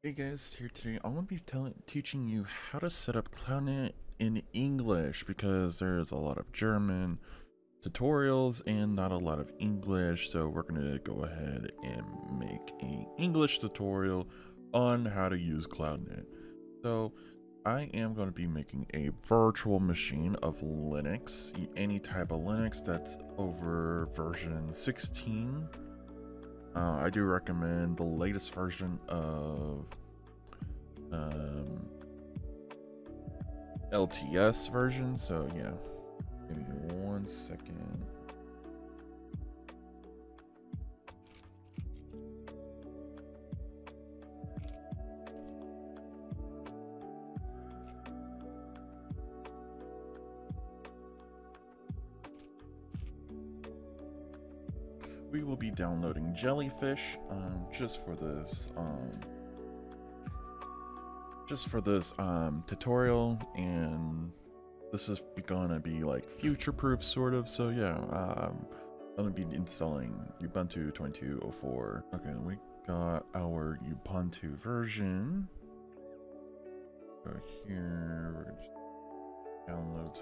Hey guys, here today I'm to be telling, teaching you how to set up CloudNet in English because there's a lot of German tutorials and not a lot of English so we're going to go ahead and make a English tutorial on how to use CloudNet. So I am going to be making a virtual machine of Linux, any type of Linux that's over version 16 uh, I do recommend the latest version of um, LTS version. So yeah, give me one second. We will be downloading Jellyfish um, just for this um, just for this um, tutorial and this is gonna be like future proof sort of so yeah um, I'm gonna be installing Ubuntu 2204 okay we got our Ubuntu version. Here we're gonna download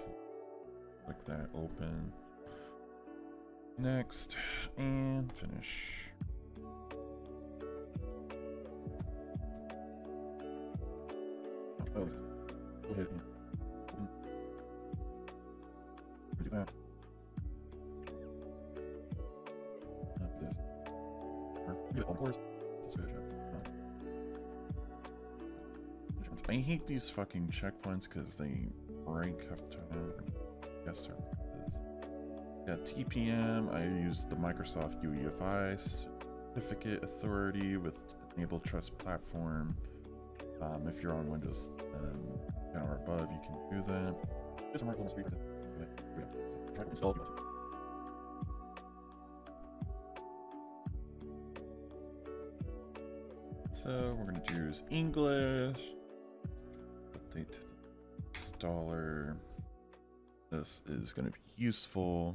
click that open Next, and finish. Oh, go ahead and do that. Not this. I hate these fucking checkpoints because they break after yes sir. Yeah, TPM, I use the Microsoft UEFI certificate authority with Enable Trust Platform. Um, if you're on Windows um, 10 or above, you can do that. There's a mark speaker. So try to install So we're going to use English. Update installer. This is going to be useful.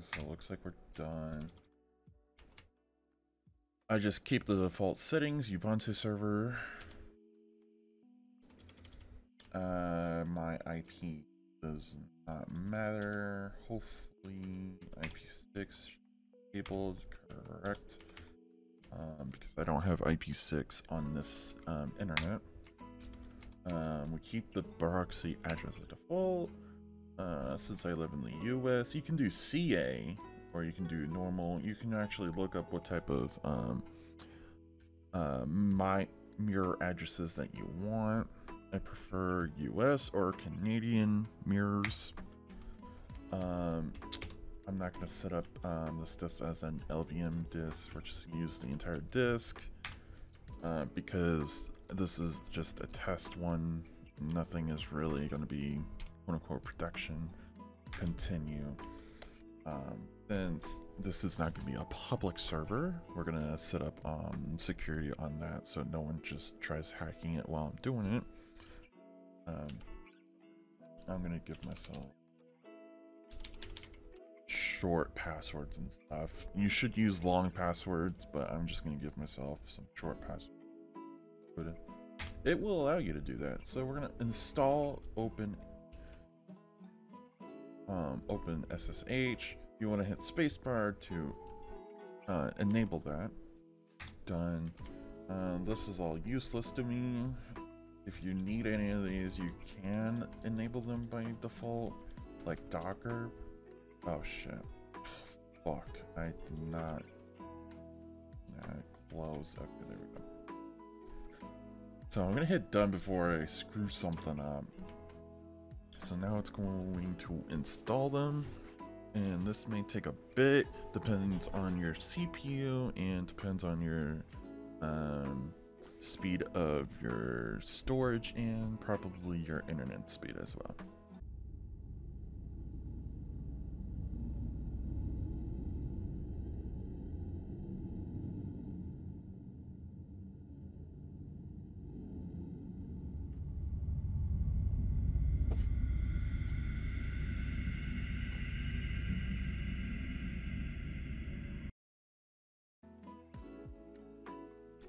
So it looks like we're done. I just keep the default settings, Ubuntu server. Uh, my IP does not matter. Hopefully IP6 enabled, correct. Um, because I don't have IP6 on this um, internet. Um, we keep the proxy address at default. Uh, since I live in the US, you can do CA or you can do normal. You can actually look up what type of um, uh, my mirror addresses that you want. I prefer US or Canadian mirrors. Um, I'm not going to set up um, this disk as an LVM disk. We're just going to use the entire disk uh, because this is just a test one. Nothing is really going to be quote unquote production continue. Um, since this is not going to be a public server, we're going to set up um, security on that so no one just tries hacking it while I'm doing it. Um, I'm going to give myself short passwords and stuff. You should use long passwords, but I'm just going to give myself some short passwords. It will allow you to do that. So we're going to install open um, open SSH. You want to hit spacebar to uh, enable that. Done. Uh, this is all useless to me. If you need any of these, you can enable them by default, like Docker. Oh shit. Fuck. I did not. Nah, close. Okay, there we go. So I'm gonna hit done before I screw something up. So now it's going to install them. And this may take a bit, depends on your CPU and depends on your um, speed of your storage and probably your internet speed as well.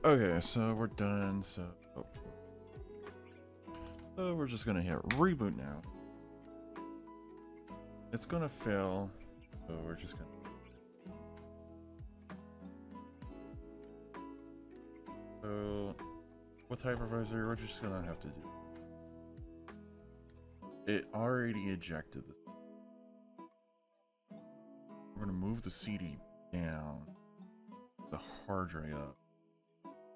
Okay, so we're done. So, oh. so we're just gonna hit reboot now. It's gonna fail, so we're just gonna. So, with hypervisor, we're just gonna have to do. It already ejected this. We're gonna move the CD down, the hard drive up.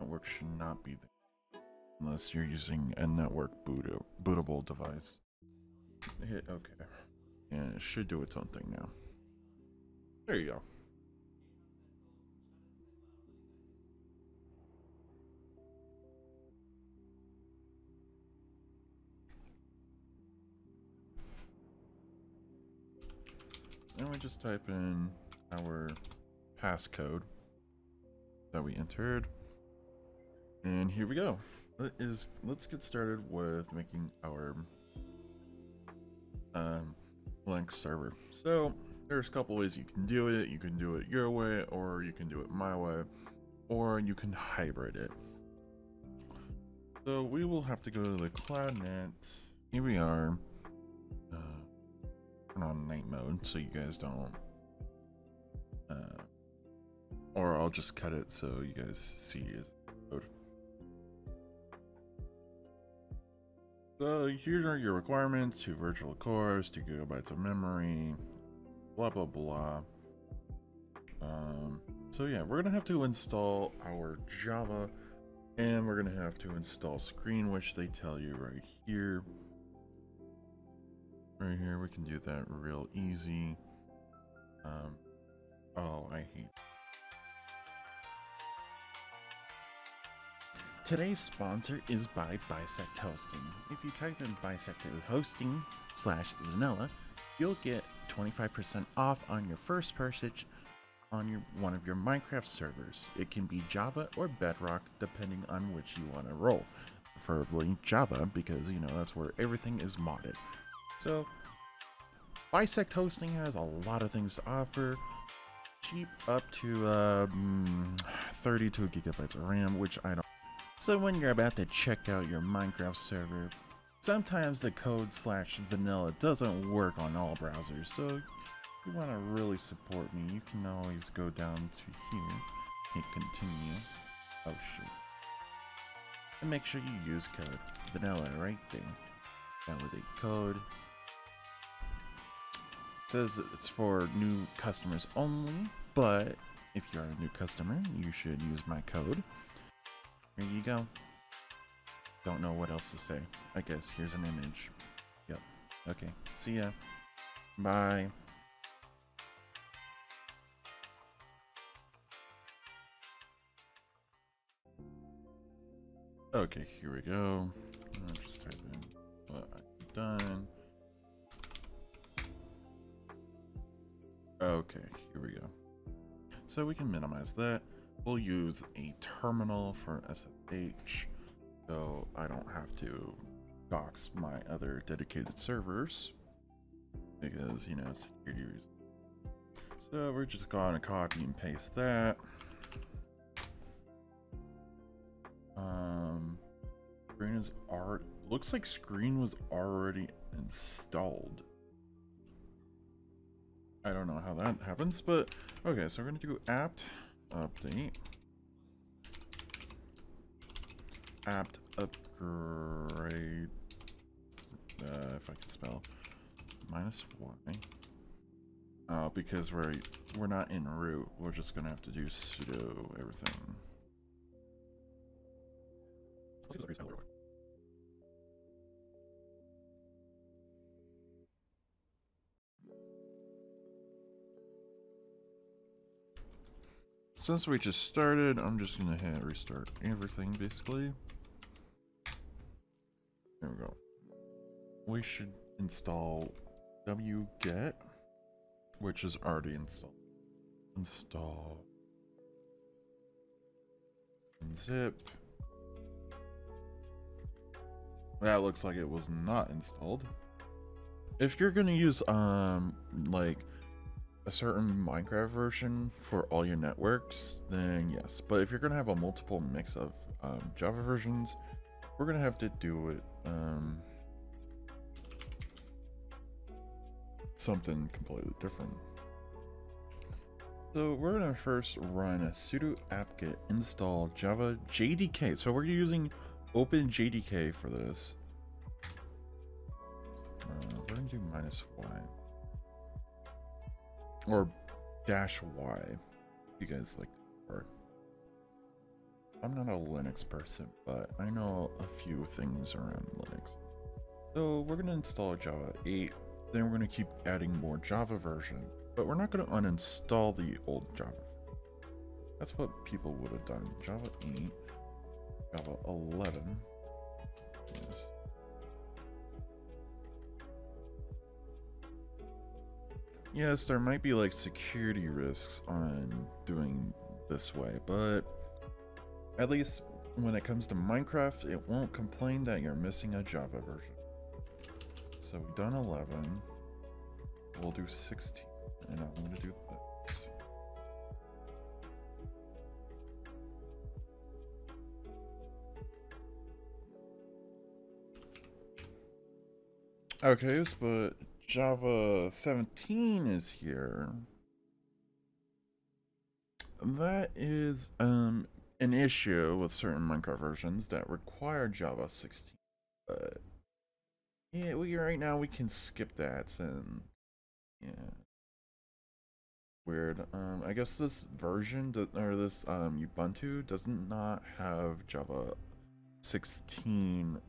Network should not be there unless you're using a network boot bootable device. Hit OK, and it should do its own thing now. There you go. And we just type in our passcode that we entered. And here we go. Is let's get started with making our um Link server. So there's a couple ways you can do it. You can do it your way, or you can do it my way, or you can hybrid it. So we will have to go to the CloudNet. Here we are. Uh, turn on night mode so you guys don't. Uh, or I'll just cut it so you guys see So here are your requirements, two virtual cores, two gigabytes of memory, blah, blah, blah. Um, so yeah, we're gonna have to install our Java and we're gonna have to install screen, which they tell you right here. Right here, we can do that real easy. Um, oh, I hate Today's sponsor is by Bisect Hosting. If you type in Bisect Hosting slash vanilla, you'll get 25% off on your first purchase on your one of your Minecraft servers. It can be Java or Bedrock depending on which you want to roll. Preferably Java because you know that's where everything is modded. So Bisect Hosting has a lot of things to offer. Cheap up to mm, 32 gigabytes of RAM, which I don't so when you're about to check out your Minecraft server, sometimes the code slash vanilla doesn't work on all browsers, so if you want to really support me, you can always go down to here, hit continue, oh shit, and make sure you use code vanilla right there, validate code, it says it's for new customers only, but if you're a new customer, you should use my code. Here you go. Don't know what else to say. I guess here's an image. Yep. Okay. See ya. Bye. Okay, here we go. I'll just type in what I've done. Okay, here we go. So we can minimize that we'll use a terminal for SSH so I don't have to dox my other dedicated servers because you know security reasons. So we're just gonna copy and paste that. Um, screen is art looks like screen was already installed. I don't know how that happens, but okay, so we're gonna do apt update. apt upgrade. Uh, if I can spell minus y. Uh, because we're we're not in root, we're just gonna have to do sudo everything. Since we just started, I'm just gonna hit restart everything basically. There we go. We should install wget, which is already installed. Install zip. That looks like it was not installed. If you're gonna use um like a certain Minecraft version for all your networks, then yes. But if you're gonna have a multiple mix of um, Java versions, we're gonna have to do it um, something completely different. So we're gonna first run a sudo apt-get install java jdk. So we're using OpenJDK for this. Uh, we're gonna do minus y or dash y. You guys like or I'm not a Linux person, but I know a few things around Linux. So we're gonna install Java 8, then we're gonna keep adding more Java versions, but we're not gonna uninstall the old Java. That's what people would have done. Java 8, Java 11. Yes, there might be like security risks on doing this way, but at least when it comes to Minecraft, it won't complain that you're missing a Java version. So we've done 11. We'll do 16. And I'm to do this. Okay, but Java 17 is here. That is um an issue with certain Minecraft versions that require Java 16. But yeah, we right now we can skip that and yeah. Weird. Um I guess this version or this um Ubuntu does not have Java 16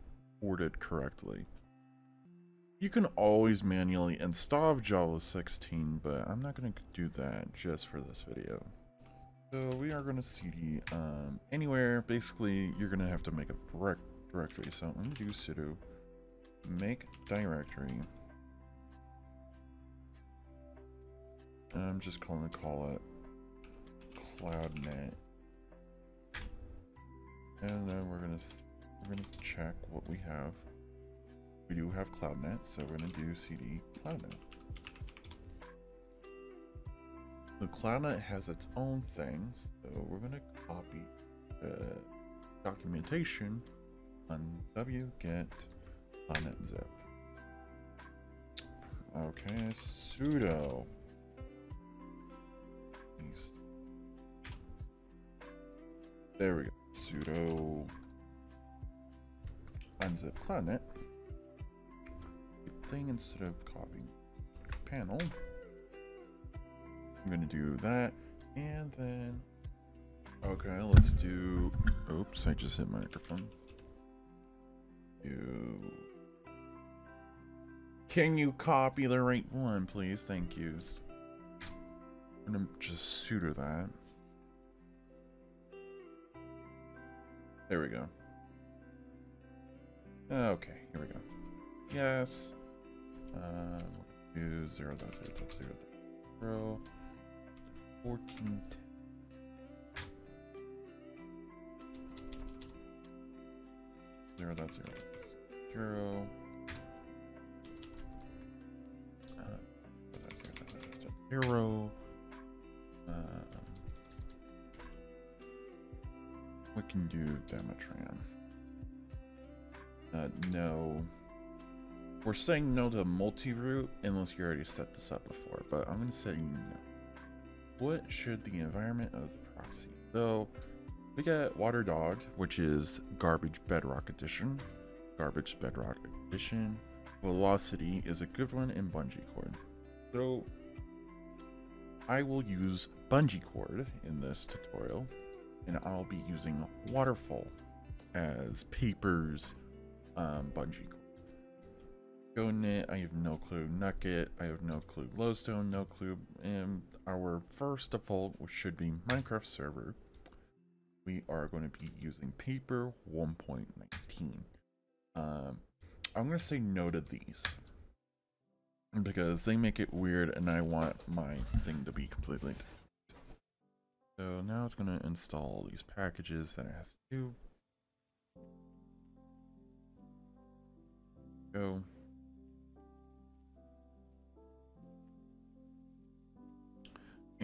ported correctly. You can always manually install Java 16, but I'm not going to do that just for this video. So we are going to cd um, anywhere. Basically, you're going to have to make a direct directory. So going to do sudo make directory. I'm just going to call it cloudnet. And then we're going to we're going to check what we have. We do have CloudNet, so we're going to do cd CloudNet. The CloudNet has its own things, so we're going to copy the documentation on wget CloudNet zip. Okay, sudo There we go. Sudo unzip CloudNet thing instead of copying panel. I'm gonna do that, and then okay, let's do. Oops, I just hit microphone. You can you copy the right one, please? Thank you. I'm gonna just sudo that. There we go. Okay, here we go. Yes. Uh, do 0 dot 0 dot 0 dot 0. 14. Zero dot zero zero. Uh, zero. Um, we can do damage ram. Uh, no. We're saying no to multi-root unless you already set this up before, but I'm going to say no. What should the environment of the proxy? So we got Waterdog, which is Garbage Bedrock Edition. Garbage Bedrock Edition. Velocity is a good one in Bungee Cord. So I will use Bungee Cord in this tutorial, and I'll be using Waterfall as Paper's um, BungeeCord. GoMint, I have no clue. Nukkit, I have no clue. Glowstone, no clue. And our first default should be Minecraft server. We are going to be using Paper 1.19. Um, I'm going to say no to these. Because they make it weird and I want my thing to be completely different. So now it's going to install these packages that it has to do. Go.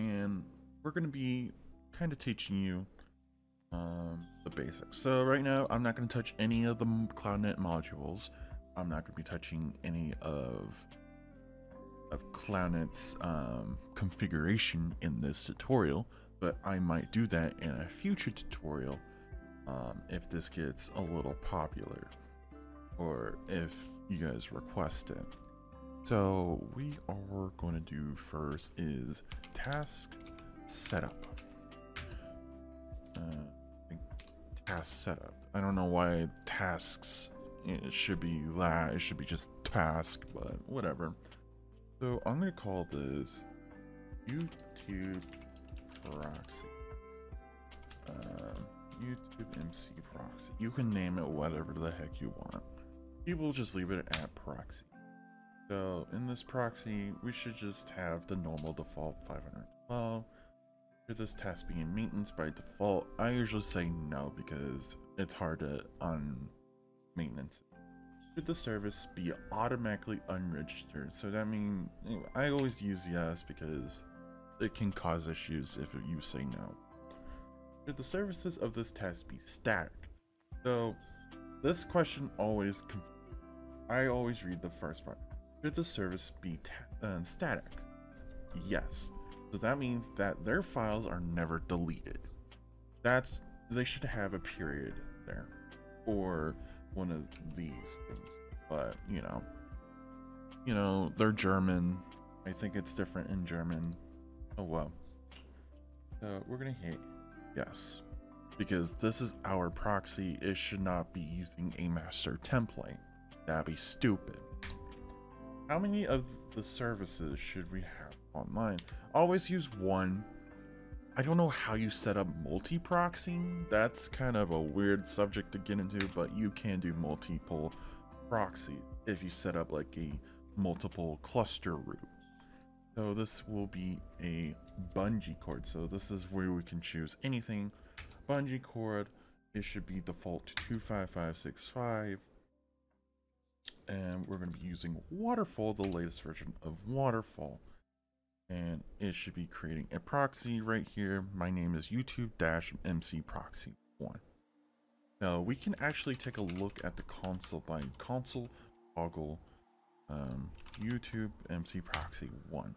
And we're going to be kind of teaching you um, the basics. So right now, I'm not going to touch any of the CloudNet modules. I'm not going to be touching any of of CloudNet's um, configuration in this tutorial, but I might do that in a future tutorial um, if this gets a little popular or if you guys request it. So we are going to do first is task setup. Uh, task setup. I don't know why tasks it should be that. It should be just task, but whatever. So I'm gonna call this YouTube proxy. Um, YouTube MC proxy. You can name it whatever the heck you want. People just leave it at proxy. So in this proxy, we should just have the normal default 512. Should this task be in maintenance by default? I usually say no because it's hard to un maintenance. Should the service be automatically unregistered? So that means I always use yes because it can cause issues if you say no. Should the services of this task be static? So this question always I always read the first part. Should the service be uh, static? Yes. So that means that their files are never deleted. That's they should have a period there, or one of these things. But you know, you know they're German. I think it's different in German. Oh well. So we're gonna hit yes, because this is our proxy. It should not be using a master template. That'd be stupid. How many of the services should we have online? Always use one. I don't know how you set up multi-proxying. That's kind of a weird subject to get into, but you can do multiple proxy if you set up like a multiple cluster root. So this will be a BungeeCord. So this is where we can choose anything. BungeeCord, it should be default to 25565 and we're going to be using Waterfall, the latest version of Waterfall. And it should be creating a proxy right here. My name is YouTube-MC proxy one. Now we can actually take a look at the console by console toggle um, YouTube MC proxy one.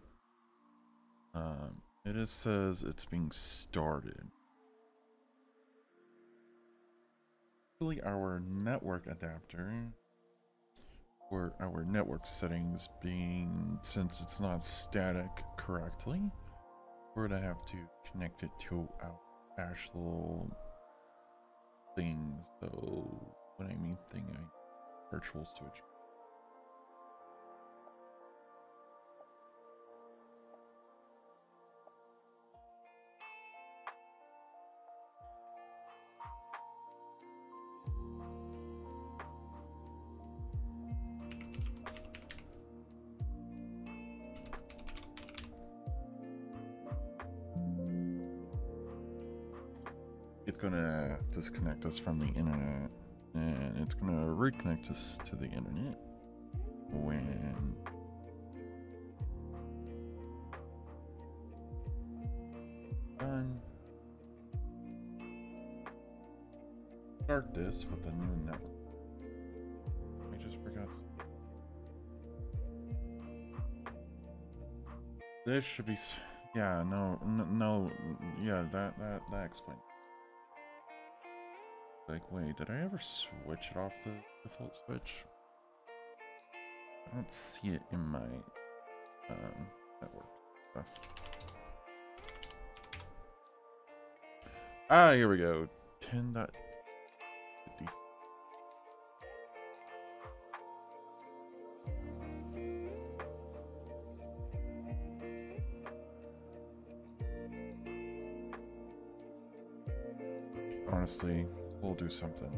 Um, it is says it's being started. Our network adapter our network settings being, since it's not static correctly, we're gonna have to connect it to our actual thing. So when I mean thing, I virtual switch. Disconnect us from the internet and it's gonna reconnect us to the internet when done. Start this with a new network. I just forgot this should be yeah no no yeah that that that explains like, wait, did I ever switch it off the default switch? I don't see it in my um, network stuff. Ah, here we go. 10.50. Honestly, we'll do something.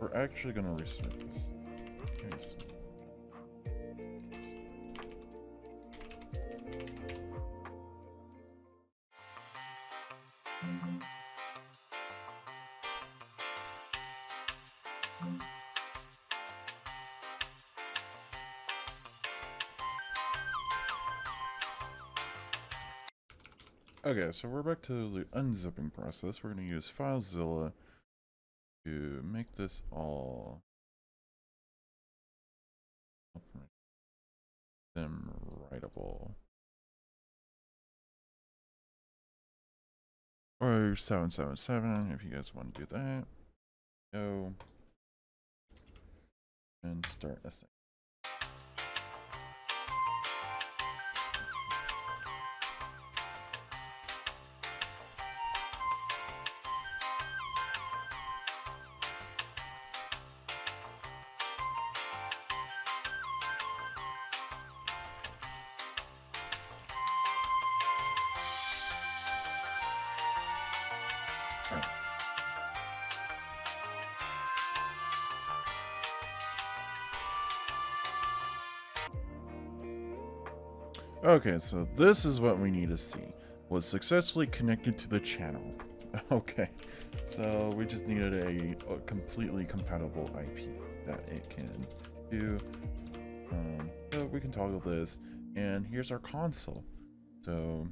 We're actually going to restart this. Okay, so we're back to the unzipping process. We're going to use FileZilla to make this all them writable. Or 777 if you guys want to do that. Go and start a. Okay, so this is what we need to see. Was successfully connected to the channel. Okay, so we just needed a, a completely compatible IP that it can do. Um, so we can toggle this, and here's our console. So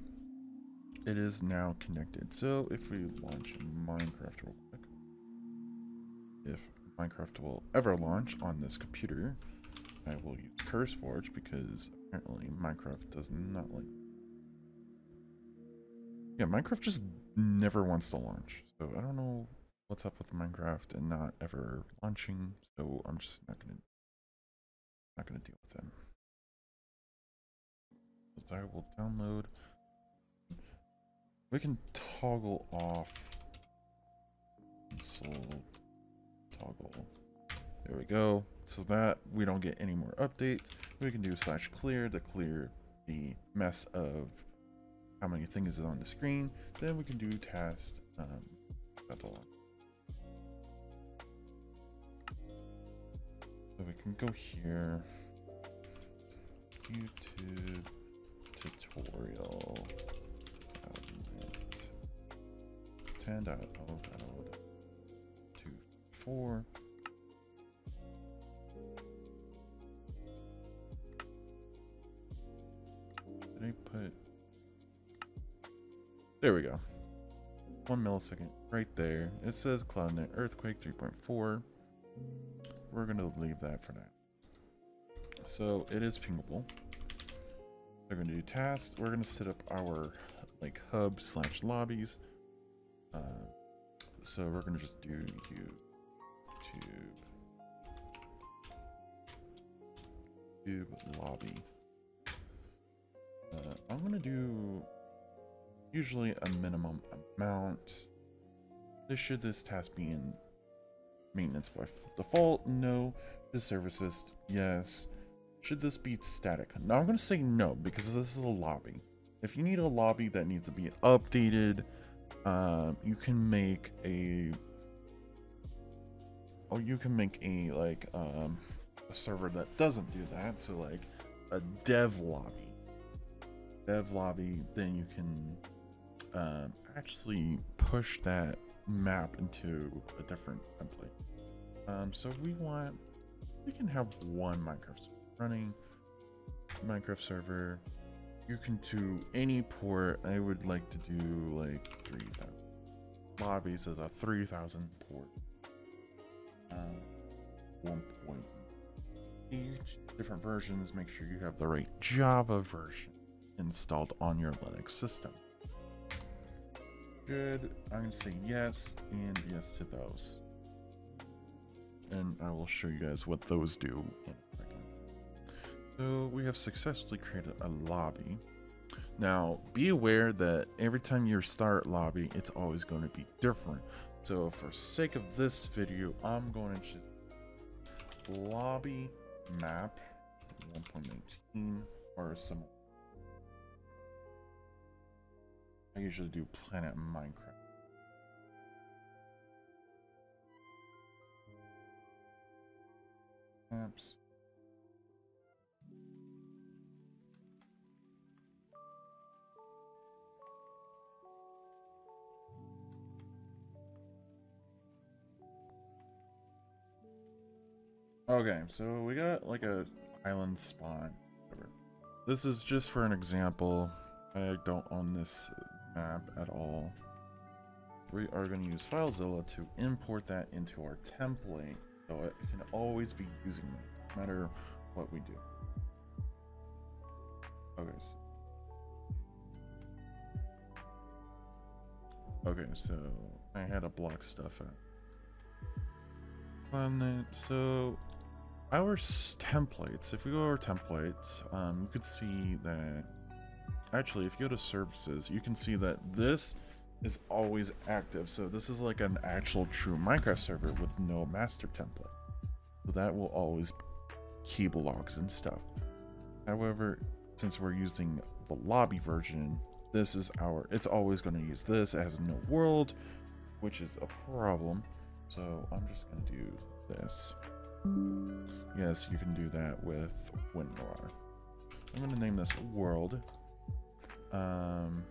it is now connected. So if we launch Minecraft real quick, if Minecraft will ever launch on this computer, I will use CurseForge because apparently Minecraft does not like. Yeah, Minecraft just never wants to launch. So I don't know what's up with Minecraft and not ever launching. So I'm just not gonna not gonna deal with them. I will download. We can toggle off. Console toggle. There we go. So that we don't get any more updates. We can do slash clear to clear the mess of how many things is on the screen. Then we can do test. Um. So we can go here. YouTube tutorial 10.0.24 Did I put... There we go. One millisecond right there. It says CloudNet Earthquake 3.4. We're going to leave that for now. So it is pingable. We're going to do tasks. We're going to set up our like hub slash lobbies. Uh, so we're going to just do YouTube. YouTube lobby. Uh, I'm gonna do usually a minimum amount. This should this task be in maintenance by default? No. The services? Yes. Should this be static? Now I'm gonna say no because this is a lobby. If you need a lobby that needs to be updated, um, you can make a oh you can make a like um, a server that doesn't do that. So like a dev lobby dev lobby, then you can um, actually push that map into a different template. Um, so we want, we can have one Minecraft running, Minecraft server. You can do any port. I would like to do like 3,000 lobbies as a 3,000 port. Um, one point each different versions. Make sure you have the right Java version installed on your Linux system. Good. I'm to say yes and yes to those. And I will show you guys what those do in a second. So we have successfully created a lobby. Now, be aware that every time you start lobby, it's always going to be different. So for sake of this video, I'm going to lobby map 1.19 or some I usually do Planet Minecraft. Oops. Okay, so we got like a island spawn. This is just for an example. I don't own this map at all, we are going to use FileZilla to import that into our template so it can always be using it, no matter what we do. Okay. So okay, so I had to block stuff out. And so our templates, if we go to our templates, um, you could see that actually, if you go to services, you can see that this is always active. So this is like an actual true Minecraft server with no master template. So that will always keep logs and stuff. However, since we're using the lobby version, this is our, it's always going to use this. It has no world, which is a problem. So I'm just going to do this. Yes, you can do that with WinRAR. I'm going to name this world. Um,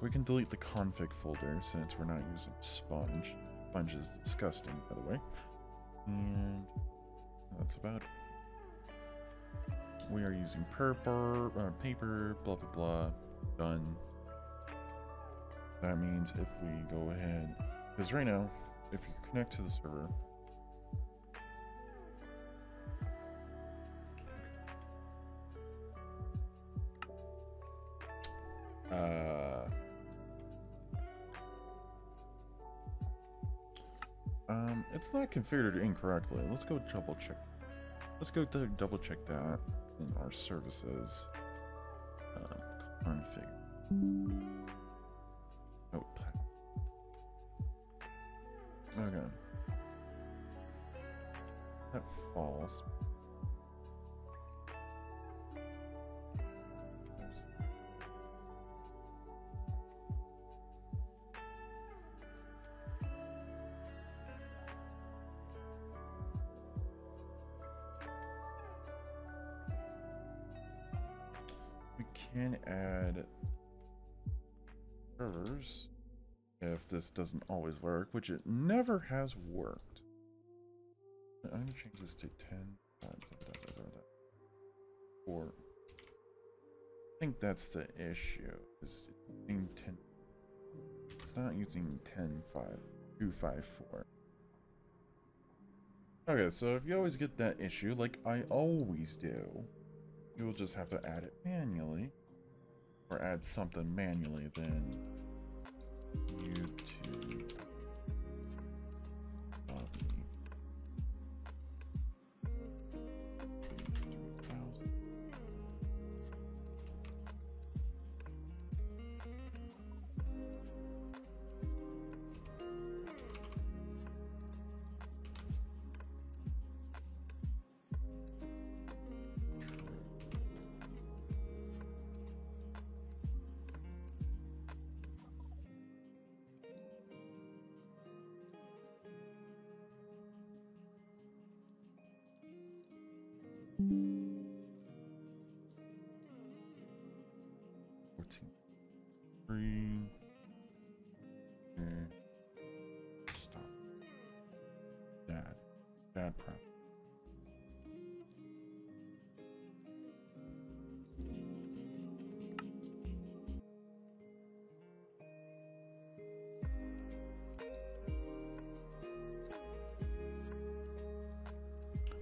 we can delete the config folder since we're not using sponge. Sponge is disgusting, by the way. And that's about it. We are using Purpur, uh, paper, blah, blah, blah. Done. That means if we go ahead, because right now, if you connect to the server, uh, um, it's not configured incorrectly. Let's go double check. Let's go double check that in our services uh, config. Oh, okay. That falls. Doesn't always work, which it never has worked. I'm gonna change this to 10. Or I think that's the issue. Is using 10. It's not using 10 5 254. Okay, so if you always get that issue, like I always do, you'll just have to add it manually or add something manually then Three. and Stop. Dad. Dad.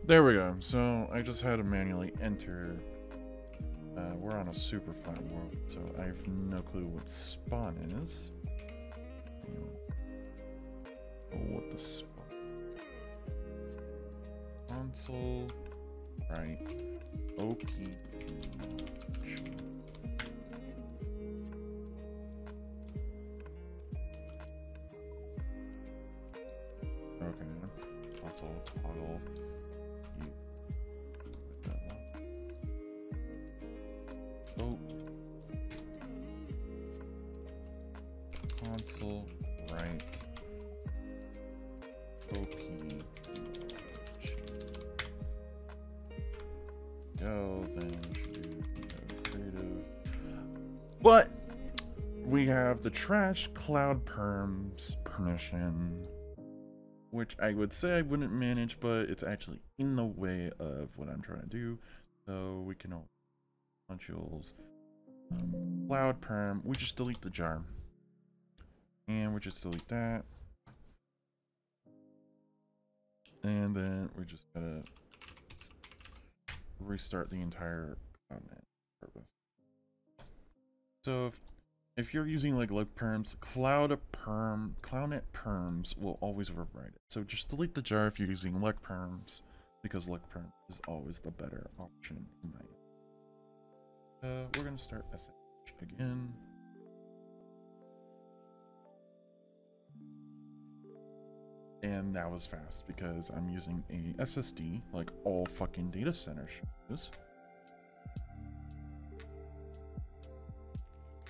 There we go. So I just had to manually enter. Super flat world, so I have no clue what spawn is. Oh, what the spawn? Console, right? OP. But we have the trash cloud perms permission which I would say I wouldn't manage, but it's actually in the way of what I'm trying to do. So we can all modules, um, cloud perm. We just delete the jar. And we just delete that. And then we just gotta restart the entire CloudNet purpose. So if, if you're using like LuckPerms, cloud perm, CloudNet perms will always override it. So just delete the jar if you're using LuckPerms because lec perm is always the better option in my uh, we're gonna start SH again. And that was fast because I'm using a SSD like all fucking data center shows.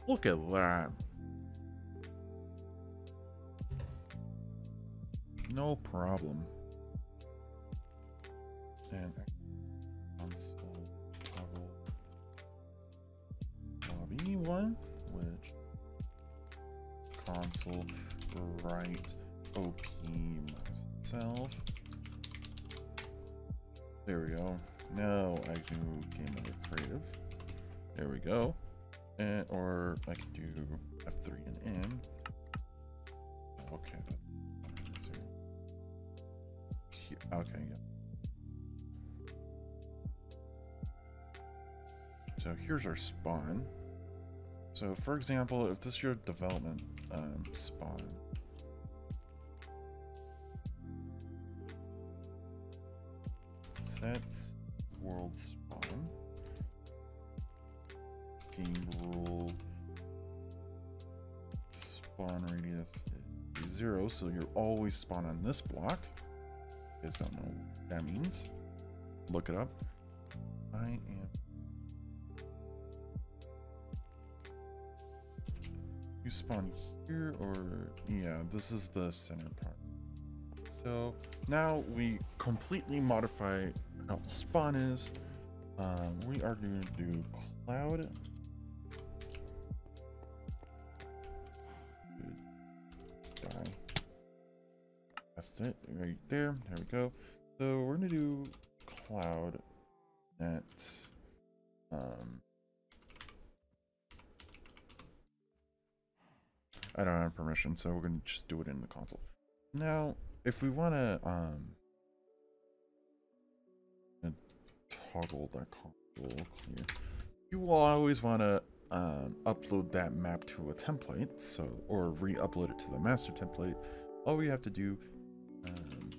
Look at that. No problem. And console toggle lobby one, which console write OP myself. There we go. Now I can game over creative. There we go. And or I can do F3 and N. Okay. Okay, yeah. So here's our spawn. So for example, if this is your development um, spawn, set world spawn, game rule, spawn radius zero, so you're always spawn on this block. You guys don't know what that means. Look it up. I am you spawn here or yeah this is the center part so now we completely modify how spawn is um, we are going to do cloud it right there there we go so we're gonna do cloud net um I don't have permission, so we're gonna just do it in the console. Now, if we wanna um toggle that console clear, you will always wanna um, upload that map to a template, so or re-upload it to the master template. All we have to do um,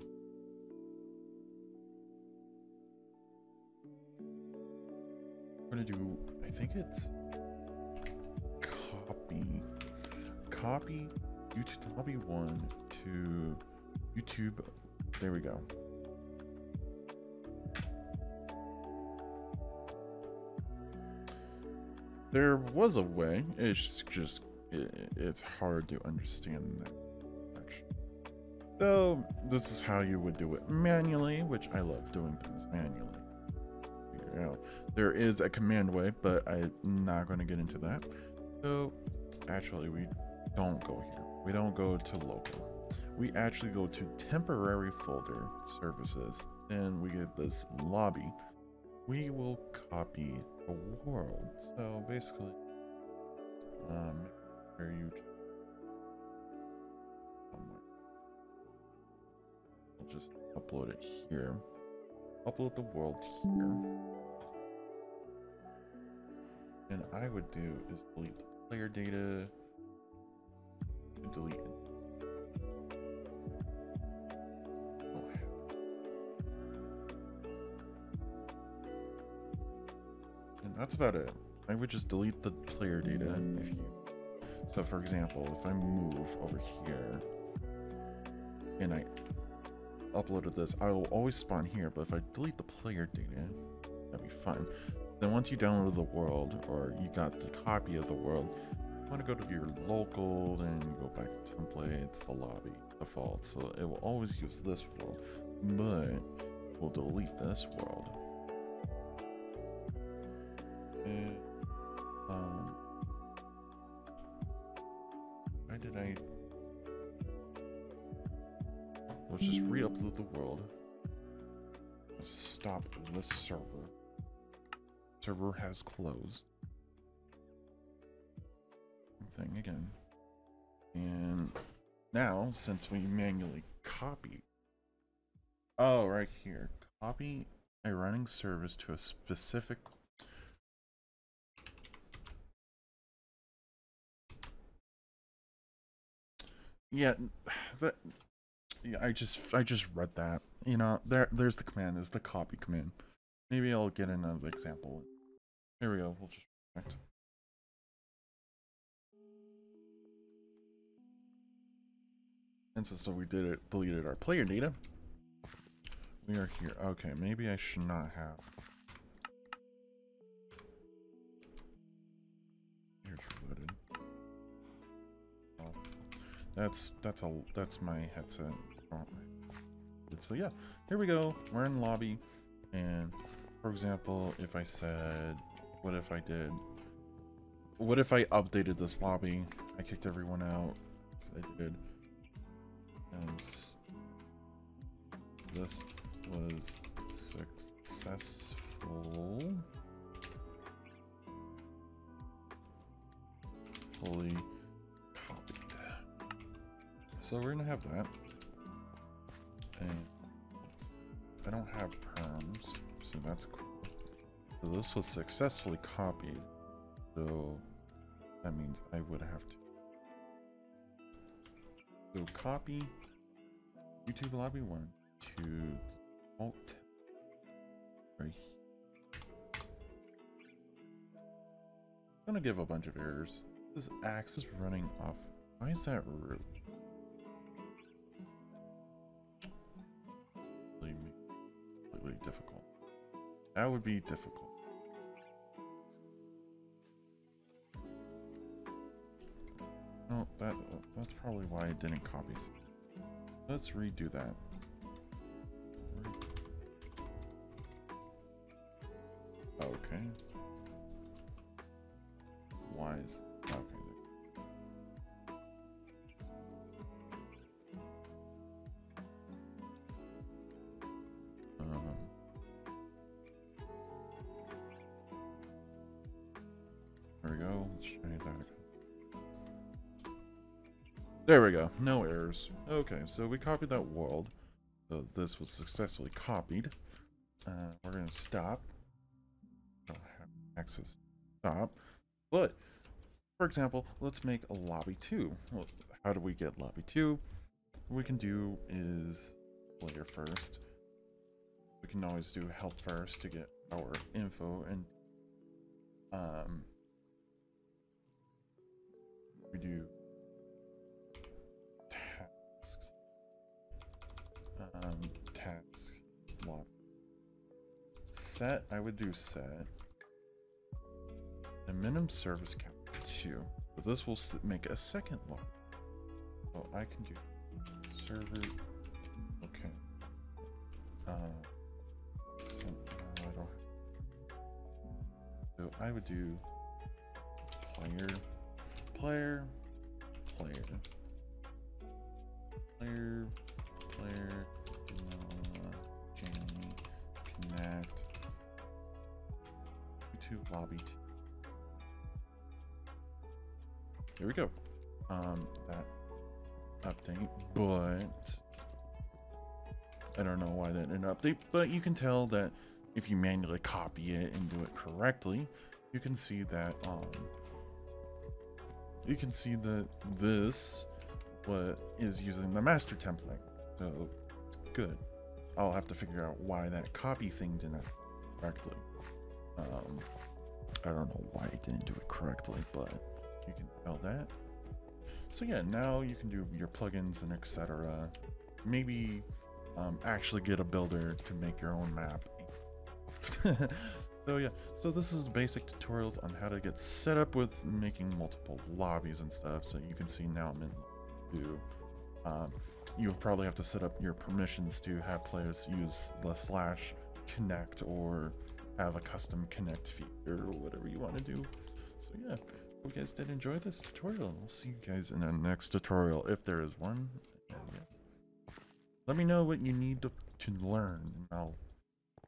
we're gonna do I think it's copy copy YouTube copy one to YouTube. There we go. There was a way. It's just it, it's hard to understand that. So this is how you would do it manually, which I love doing things manually. Figure out. There is a command way, but I'm not going to get into that. So actually, we don't go here. We don't go to local. We actually go to temporary folder services and we get this lobby. We will copy the world. So basically, um, you just upload it here. Upload the world here. And I would do is delete the player data delete it. Oh. And that's about it. I would just delete the player data if you so for example, if I move over here and I uploaded this, I will always spawn here, but if I delete the player data, that'd be fine. Then once you download the world or you got the copy of the world, you want to go to your local, then you go back to templates, the lobby, default. So it will always use this world, but we'll delete this world. Has closed. Thing again. And now, since we manually copy, oh, right here, copy a running service to a specific yeah that yeah i just i just read that you know there there's the command is the copy command maybe i'll get another example here we go we'll just connect. and so, so we did it deleted our player data we are here okay maybe i should not have here's reloaded oh, that's that's a that's my headset. Oh, so yeah, here we go. We're in lobby, and for example, if I said, what if I did? What if I updated this lobby? I kicked everyone out. I did. And this was successful. Fully copied. so we're gonna have that. And I don't have perms, so that's cool. So this was successfully copied. So that means I would have to. So copy YouTube lobby one to alt right I'm gonna give a bunch of errors. This axe is running off. Why is that root? difficult. That would be difficult. That that's probably why it didn't copy. Let's redo that. There we go. No errors. Okay, so we copied that world. So this was successfully copied. Uh, we're going to stop. Don't have access. Stop. But, for example, let's make a lobby 2. Well, how do we get lobby 2? What we can do is player first. We can always do help first to get our info and um, we do um, task log. Set, I would do set. A minimum service count two. But this will make a second log. So I can do server. Okay. Uh, so, uh, I don't. So I would do player, player, player, player, player, YouTube lobby. Here we go. Um, that update, but I don't know why that didn't update, but you can tell that if you manually copy it and do it correctly, you can see that um you can see that this what is using the master template. So good. I'll have to figure out why that copy thing didn't correctly. Um, I don't know why it didn't do it correctly, but you can tell that. So yeah, now you can do your plugins and etc. Maybe um, actually get a builder to make your own map. so yeah, so this is basic tutorials on how to get set up with making multiple lobbies and stuff. So you can see now I'm in do. Um, you probably have to set up your permissions to have players use the slash connect or have a custom connect feature or whatever you want to do. So yeah, hope you guys did enjoy this tutorial. I'll see you guys in the next tutorial if there is one. Yeah. Let me know what you need to, to learn and I'll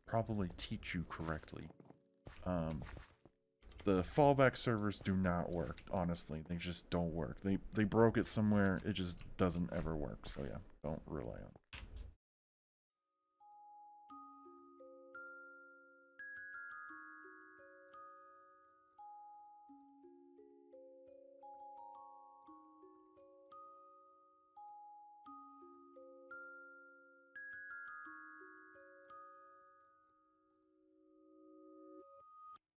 probably teach you correctly. Um, the fallback servers do not work. Honestly, they just don't work. They they broke it somewhere. It just doesn't ever work. So yeah, don't rely on.